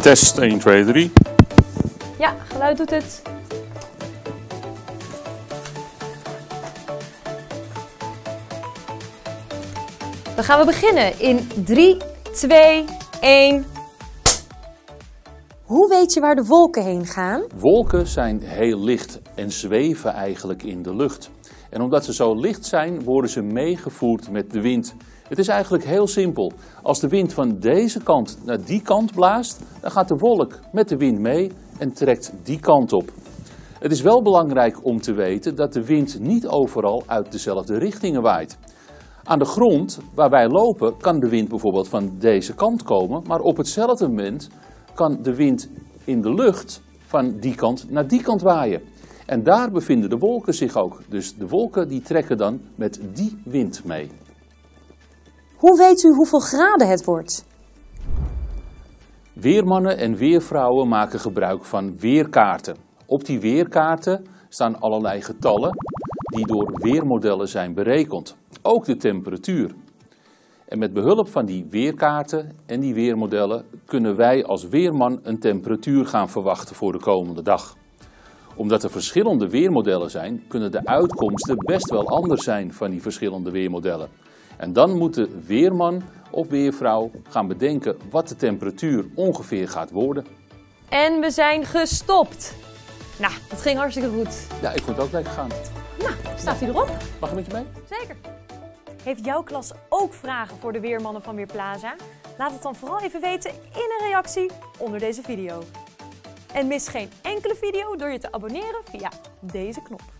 Test 1, 2, 3. Ja, geluid doet het. Dan gaan we beginnen in 3, 2, 1. Hoe weet je waar de wolken heen gaan? Wolken zijn heel licht en zweven eigenlijk in de lucht. En omdat ze zo licht zijn, worden ze meegevoerd met de wind. Het is eigenlijk heel simpel. Als de wind van deze kant naar die kant blaast, dan gaat de wolk met de wind mee en trekt die kant op. Het is wel belangrijk om te weten dat de wind niet overal uit dezelfde richtingen waait. Aan de grond waar wij lopen kan de wind bijvoorbeeld van deze kant komen, maar op hetzelfde moment kan de wind in de lucht van die kant naar die kant waaien. En daar bevinden de wolken zich ook. Dus de wolken die trekken dan met die wind mee. Hoe weet u hoeveel graden het wordt? Weermannen en weervrouwen maken gebruik van weerkaarten. Op die weerkaarten staan allerlei getallen die door weermodellen zijn berekend. Ook de temperatuur. En met behulp van die weerkaarten en die weermodellen kunnen wij als weerman een temperatuur gaan verwachten voor de komende dag. Omdat er verschillende weermodellen zijn, kunnen de uitkomsten best wel anders zijn van die verschillende weermodellen. En dan moet de weerman of weervrouw gaan bedenken wat de temperatuur ongeveer gaat worden. En we zijn gestopt. Nou, dat ging hartstikke goed. Ja, ik vond het ook lekker gaan. Nou, staat hij erop? Mag ik met je mee? Zeker. Heeft jouw klas ook vragen voor de weermannen van Weerplaza? Laat het dan vooral even weten in een reactie onder deze video. En mis geen enkele video door je te abonneren via deze knop.